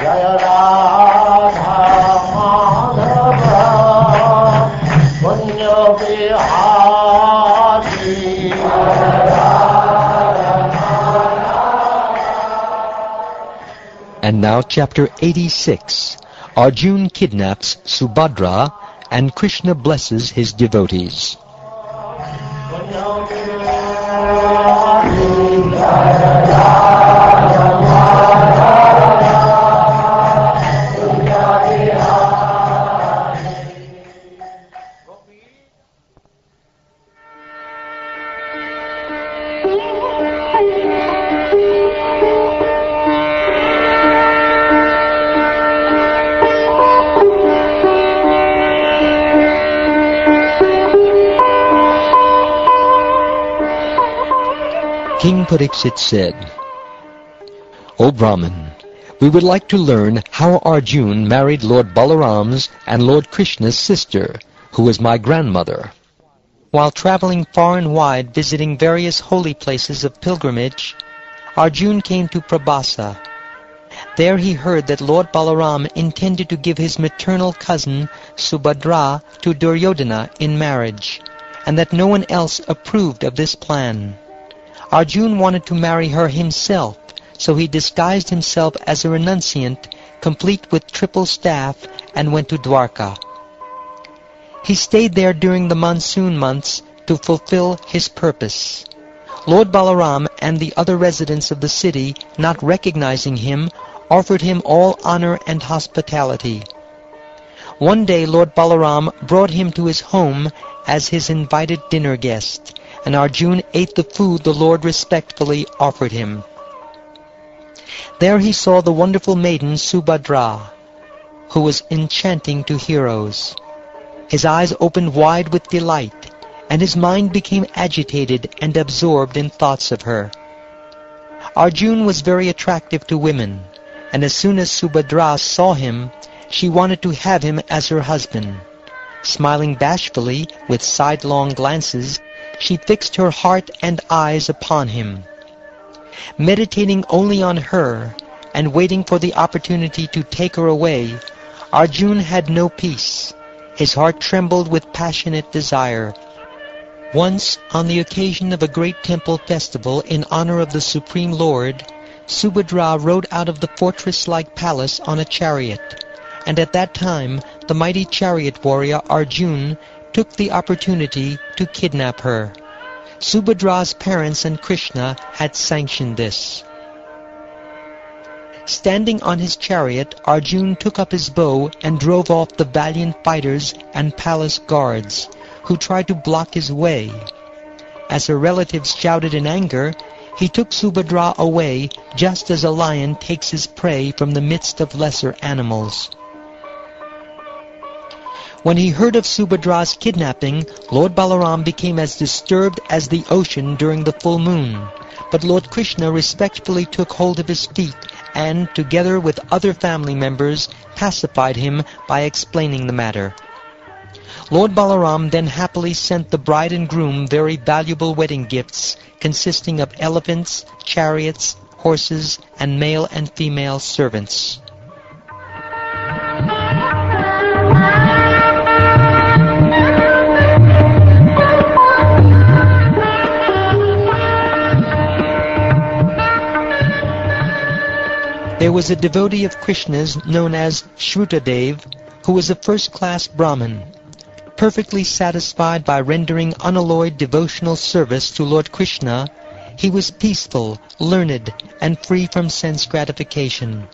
Jai Radha Madhav Punya Bihari And now chapter 86. Arjun kidnaps Subhadra and Krishna blesses his devotees. Pariksit said, O Brahman, we would like to learn how Arjun married Lord Balaram's and Lord Krishna's sister, who was my grandmother. While traveling far and wide visiting various holy places of pilgrimage, Arjun came to Prabhasa. There he heard that Lord Balaram intended to give his maternal cousin Subhadra to Duryodhana in marriage, and that no one else approved of this plan. Arjun wanted to marry her himself, so he disguised himself as a renunciant, complete with triple staff, and went to Dwarka. He stayed there during the monsoon months to fulfill his purpose. Lord Balaram and the other residents of the city, not recognizing him, offered him all honor and hospitality. One day Lord Balaram brought him to his home as his invited dinner guest and Arjun ate the food the Lord respectfully offered him. There he saw the wonderful maiden Subhadra, who was enchanting to heroes. His eyes opened wide with delight, and his mind became agitated and absorbed in thoughts of her. Arjun was very attractive to women, and as soon as Subhadra saw him, she wanted to have him as her husband. Smiling bashfully, with sidelong glances, she fixed her heart and eyes upon him. Meditating only on her, and waiting for the opportunity to take her away, Arjun had no peace. His heart trembled with passionate desire. Once, on the occasion of a great temple festival in honor of the Supreme Lord, Subhadra rode out of the fortress-like palace on a chariot, and at that time the mighty chariot warrior Arjun took the opportunity to kidnap her. Subhadra's parents and Krishna had sanctioned this. Standing on his chariot, Arjun took up his bow and drove off the valiant fighters and palace guards, who tried to block his way. As her relatives shouted in anger, he took Subhadra away just as a lion takes his prey from the midst of lesser animals. When he heard of Subhadra's kidnapping, Lord Balaram became as disturbed as the ocean during the full moon. But Lord Krishna respectfully took hold of his feet and, together with other family members, pacified him by explaining the matter. Lord Balaram then happily sent the bride and groom very valuable wedding gifts consisting of elephants, chariots, horses, and male and female servants. There was a devotee of Krishna's known as Shrutadev, who was a first-class Brahmin. Perfectly satisfied by rendering unalloyed devotional service to Lord Krishna, he was peaceful, learned, and free from sense gratification.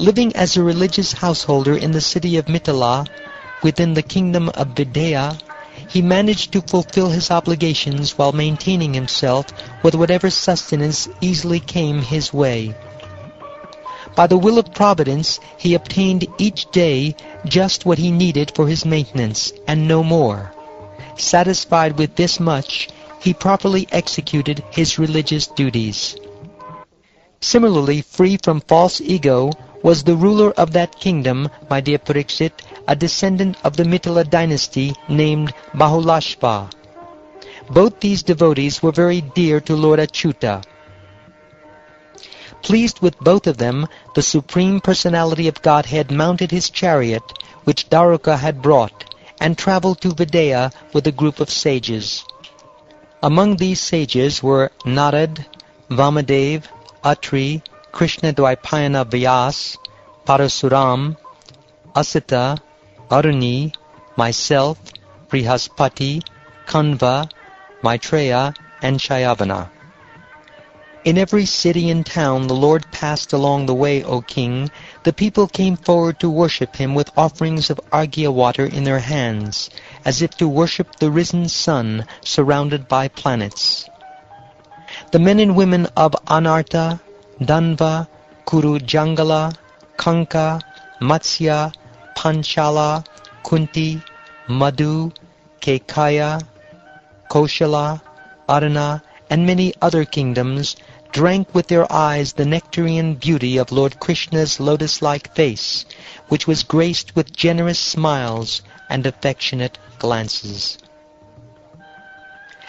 Living as a religious householder in the city of Mithila, within the kingdom of Videha, he managed to fulfill his obligations while maintaining himself with whatever sustenance easily came his way. By the will of Providence, he obtained each day just what he needed for his maintenance, and no more. Satisfied with this much, he properly executed his religious duties. Similarly, free from false ego, was the ruler of that kingdom, my dear Pariksit, a descendant of the Mithila dynasty named Bahulashva. Both these devotees were very dear to Lord Achyuta. Pleased with both of them, the Supreme Personality of Godhead mounted his chariot, which Daruka had brought, and traveled to Videha with a group of sages. Among these sages were Narad, Vamadev, Atri, Krishna Dvaipayana Vyas, Parasuram, Asita, Aruni, myself, Brihaspati, Kanva, Maitreya, and Chyavana. In every city and town the Lord passed along the way, O king. The people came forward to worship him with offerings of arghya water in their hands, as if to worship the risen sun surrounded by planets. The men and women of Anarta, Danva, Kurujangala, Kanka, Matsya, Panchala, Kunti, Madhu, Kekaya, Koshala, Arana, and many other kingdoms drank with their eyes the nectarian beauty of Lord Krishna's lotus-like face, which was graced with generous smiles and affectionate glances.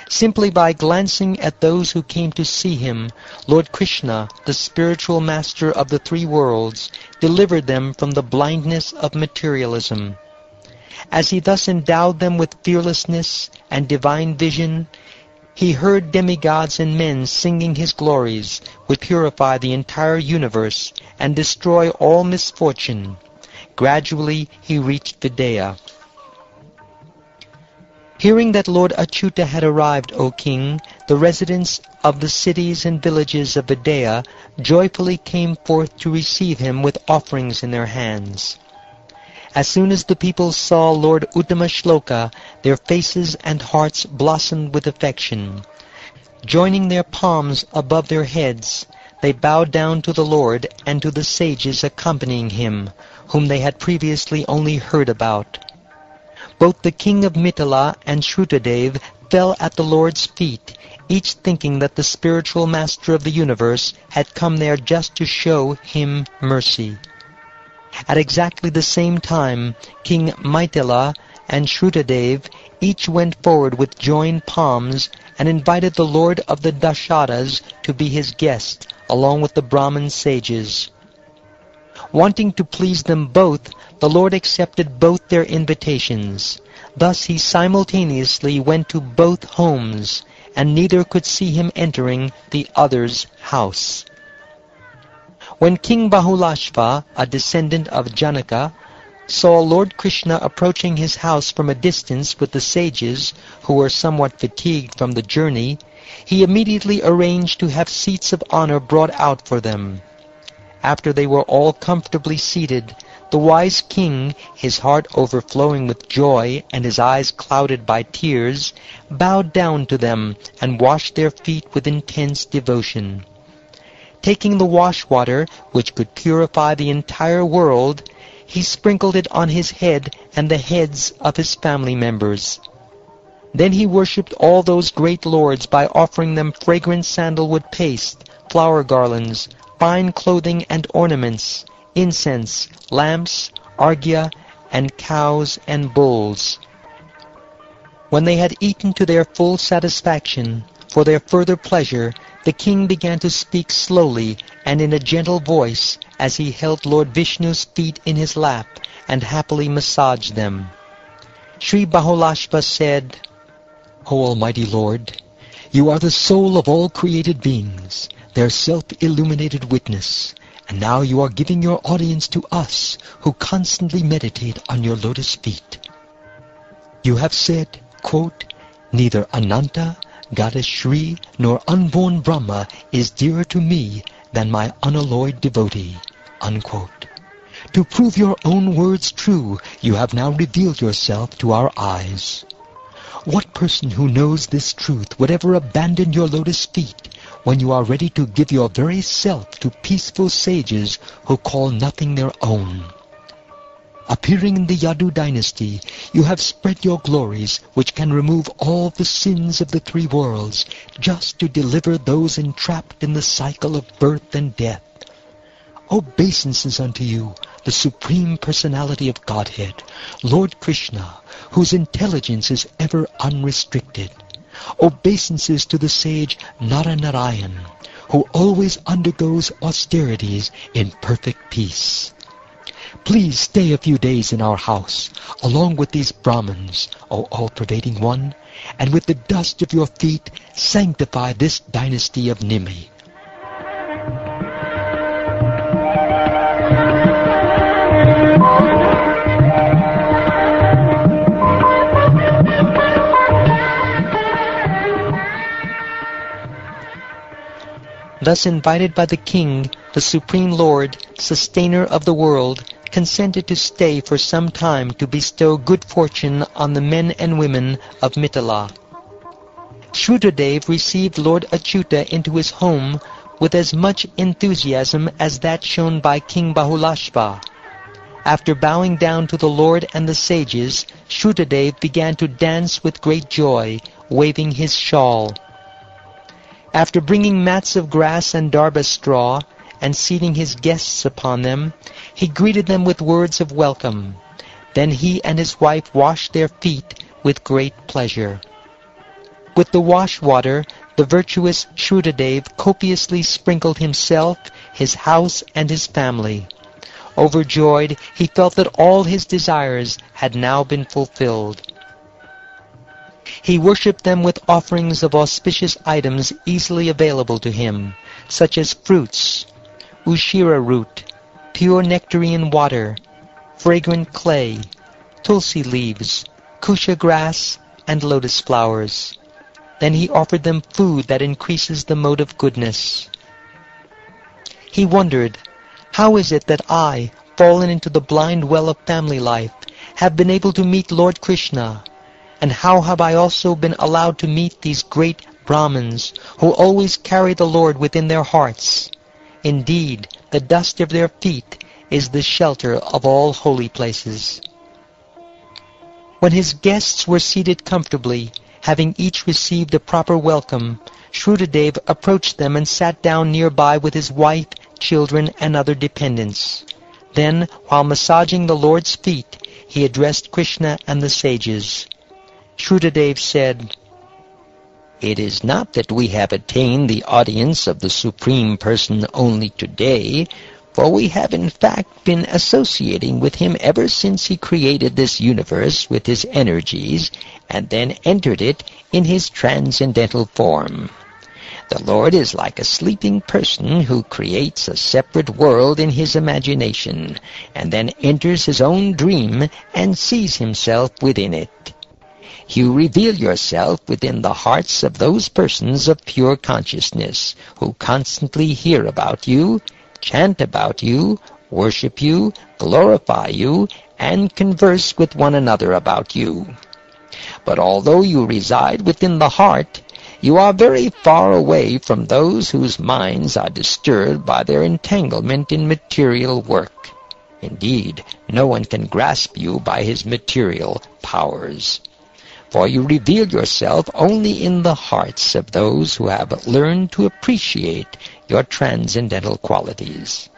Simply by glancing at those who came to see him, Lord Krishna, the spiritual master of the three worlds, delivered them from the blindness of materialism. As he thus endowed them with fearlessness and divine vision, he heard demigods and men singing his glories, would purify the entire universe and destroy all misfortune. Gradually he reached Videha. Hearing that Lord Achyuta had arrived, O king, the residents of the cities and villages of Videha joyfully came forth to receive him with offerings in their hands. As soon as the people saw Lord Uttamashloka, their faces and hearts blossomed with affection. Joining their palms above their heads, they bowed down to the Lord and to the sages accompanying him, whom they had previously only heard about. Both the king of Mithila and Shrutadev fell at the Lord's feet, each thinking that the spiritual master of the universe had come there just to show him mercy. At exactly the same time, King Mithila and Shrutadev each went forward with joined palms and invited the lord of the Dasharhas to be his guest, along with the Brahmin sages. Wanting to please them both, the Lord accepted both their invitations. Thus he simultaneously went to both homes, and neither could see him entering the other's house. When King Bahulashva, a descendant of Janaka, saw Lord Krishna approaching his house from a distance with the sages, who were somewhat fatigued from the journey, he immediately arranged to have seats of honor brought out for them. After they were all comfortably seated, the wise king, his heart overflowing with joy and his eyes clouded by tears, bowed down to them and washed their feet with intense devotion. Taking the wash water, which could purify the entire world, he sprinkled it on his head and the heads of his family members. Then he worshipped all those great lords by offering them fragrant sandalwood paste, flower garlands, fine clothing and ornaments, incense, lamps, arghya, and cows and bulls. When they had eaten to their full satisfaction, for their further pleasure, the king began to speak slowly and in a gentle voice as he held Lord Vishnu's feet in his lap and happily massaged them. Sri Bahulashva said, O Almighty Lord, you are the soul of all created beings, their self-illuminated witness, and now you are giving your audience to us who constantly meditate on your lotus feet. You have said, quote, Neither Ananta Goddess Shri nor unborn Brahma is dearer to me than my unalloyed devotee. Unquote. To prove your own words true, you have now revealed yourself to our eyes. What person who knows this truth would ever abandon your lotus feet when you are ready to give your very self to peaceful sages who call nothing their own? Appearing in the Yadu dynasty, you have spread your glories, which can remove all the sins of the three worlds, just to deliver those entrapped in the cycle of birth and death. Obeisances unto you, the Supreme Personality of Godhead, Lord Krishna, whose intelligence is ever unrestricted. Obeisances to the sage Naranarayan, who always undergoes austerities in perfect peace. Please stay a few days in our house, along with these Brahmins, O all-pervading one, and with the dust of your feet sanctify this dynasty of Nimi. Thus invited by the king, the Supreme Lord, sustainer of the world, consented to stay for some time to bestow good fortune on the men and women of Mithila. Shrutadev received Lord Achyuta into his home with as much enthusiasm as that shown by King Bahulashva. After bowing down to the Lord and the sages, Shrutadev began to dance with great joy, waving his shawl. After bringing mats of grass and darbha straw, and seating his guests upon them, he greeted them with words of welcome. Then he and his wife washed their feet with great pleasure. With the wash water, the virtuous Shrutadev copiously sprinkled himself, his house, and his family. Overjoyed, he felt that all his desires had now been fulfilled. He worshipped them with offerings of auspicious items easily available to him, such as fruits, ushira root, pure nectarine water, fragrant clay, tulsi leaves, kusha grass, and lotus flowers. Then he offered them food that increases the mode of goodness. He wondered, how is it that I, fallen into the blind well of family life, have been able to meet Lord Krishna? And how have I also been allowed to meet these great Brahmins, who always carry the Lord within their hearts? Indeed, the dust of their feet is the shelter of all holy places. When his guests were seated comfortably, having each received a proper welcome, Shrutadev approached them and sat down nearby with his wife, children, and other dependents. Then, while massaging the Lord's feet, he addressed Krishna and the sages. Shrutadev said, It is not that we have attained the audience of the Supreme Person only today, for we have in fact been associating with him ever since he created this universe with his energies and then entered it in his transcendental form. The Lord is like a sleeping person who creates a separate world in his imagination and then enters his own dream and sees himself within it you reveal yourself within the hearts of those persons of pure consciousness who constantly hear about you, chant about you, worship you, glorify you, and converse with one another about you. But although you reside within the heart, you are very far away from those whose minds are disturbed by their entanglement in material work. Indeed, no one can grasp you by his material powers for you reveal yourself only in the hearts of those who have learned to appreciate your transcendental qualities.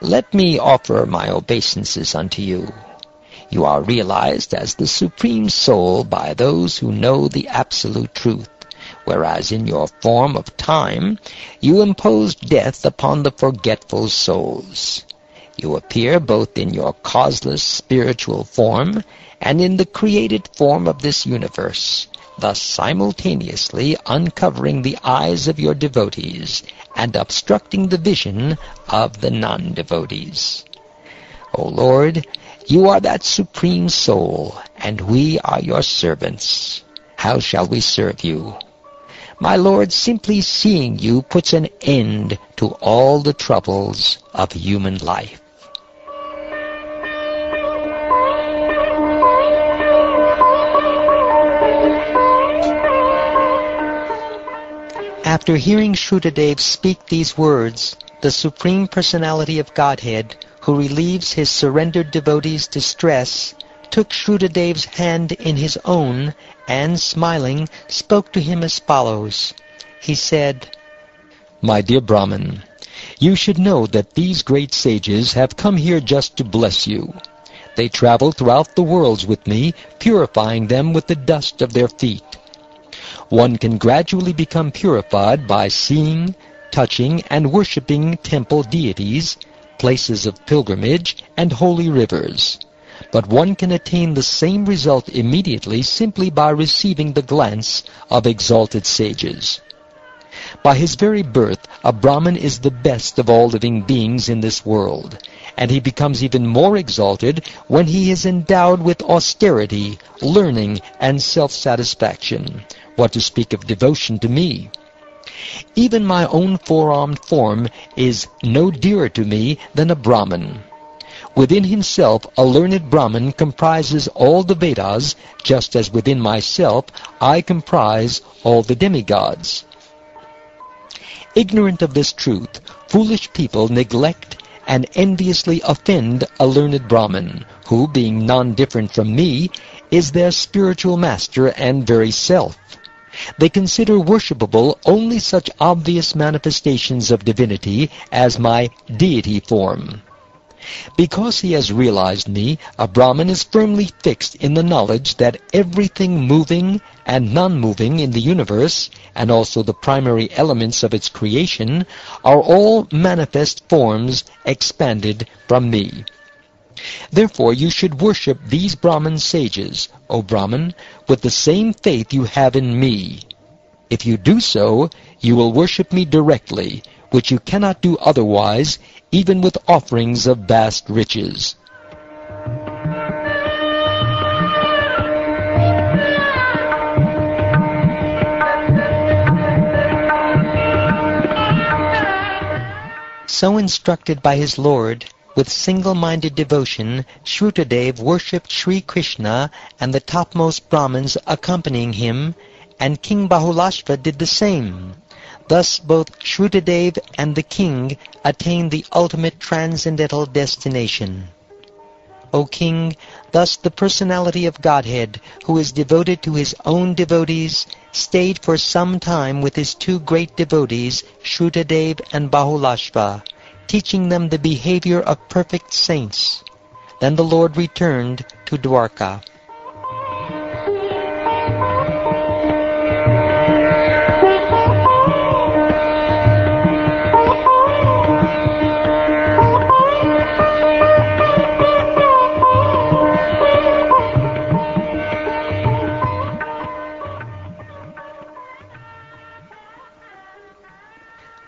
Let me offer my obeisances unto you. You are realized as the Supreme Soul by those who know the absolute truth, whereas in your form of time you imposed death upon the forgetful souls. You appear both in your causeless spiritual form and in the created form of this universe, thus simultaneously uncovering the eyes of your devotees and obstructing the vision of the non-devotees. O Lord, you are that supreme soul, and we are your servants. How shall we serve you? My Lord, simply seeing you puts an end to all the troubles of human life. After hearing Shrutadev speak these words, the Supreme Personality of Godhead, who relieves his surrendered devotees' distress, took Shrutadev's hand in his own and, smiling, spoke to him as follows. He said, My dear Brahman, you should know that these great sages have come here just to bless you. They travel throughout the worlds with me, purifying them with the dust of their feet. One can gradually become purified by seeing, touching, and worshipping temple deities, places of pilgrimage, and holy rivers. But one can attain the same result immediately simply by receiving the glance of exalted sages. By his very birth, a Brahmin is the best of all living beings in this world, and he becomes even more exalted when he is endowed with austerity, learning, and self-satisfaction, what to speak of devotion to me. Even my own four-armed form is no dearer to me than a Brahman. Within himself a learned Brahman comprises all the Vedas, just as within myself I comprise all the demigods. Ignorant of this truth, foolish people neglect and enviously offend a learned Brahmin, who, being non-different from me, is their spiritual master and very self. They consider worshipable only such obvious manifestations of divinity as my deity form. Because he has realized me, a Brahman is firmly fixed in the knowledge that everything moving and non-moving in the universe, and also the primary elements of its creation, are all manifest forms expanded from me. Therefore you should worship these Brahman sages, O Brahman, with the same faith you have in me. If you do so, you will worship me directly, which you cannot do otherwise even with offerings of vast riches. So instructed by his Lord, with single-minded devotion, Shrutadev worshipped Sri Krishna and the topmost Brahmins accompanying him, and King Bahulashva did the same. Thus both Shrutadev and the king attained the ultimate transcendental destination. O king, thus the personality of Godhead, who is devoted to his own devotees, stayed for some time with his two great devotees, Shrutadev and Bahulashva, teaching them the behavior of perfect saints. Then the Lord returned to Dwarka.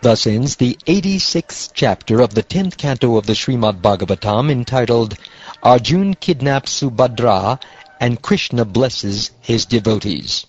Thus ends the 86th chapter of the 10th canto of the Srimad Bhagavatam entitled Arjun Kidnaps Subhadra and Krishna Blesses His Devotees.